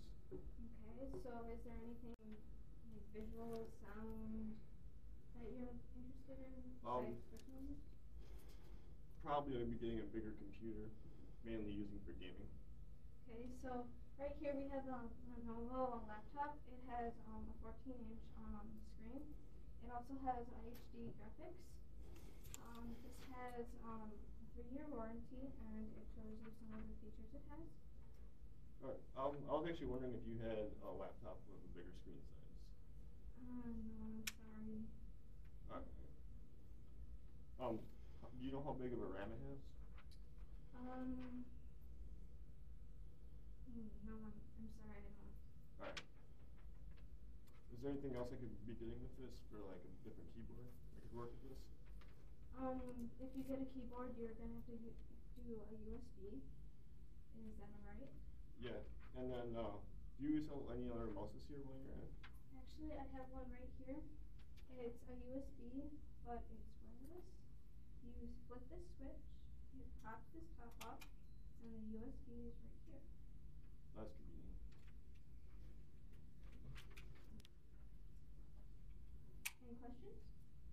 screens. Okay, so is there anything like visual, sound that you're interested in Um, besides personal use? Probably going to be getting a bigger computer, mainly using for gaming. Okay, so right here we have a Lenovo laptop. It has um, a 14-inch um, screen. It also has HD graphics. Um, this has um, a three-year warranty, and it shows you some of the features it has. Alright, um, I was actually wondering if you had a laptop with a bigger screen size. Uh, no, I'm sorry. Alright. Um, do you know how big of a RAM it has? Um, no, I'm, I'm sorry, I don't. Alright. Is there anything else I could be getting with this for like a different keyboard? I could work with this? Um, if you get a keyboard, you're gonna have to do a USB. Is that alright? Yeah, and then, uh, do you sell any other mouses here while you're at? Actually, I have one right here. It's a USB, but it's wireless. You flip this switch, you pop this top off, and the USB is right here. That's convenient. Any questions?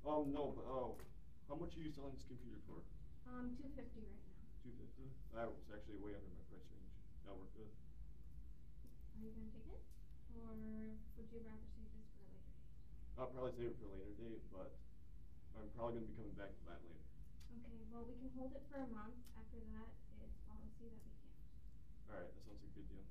Um, no, but, oh, how much are you selling this computer for? Um, two fifty right now. Two fifty? That was actually way under my price range. Worked good. Are you gonna take it? Or would you rather save this for a later date? I'll probably save it for a later date, but I'm probably gonna be coming back to that later. Okay, well, we can hold it for a month. After that, it's policy that we can't. Alright, that sounds like a good deal.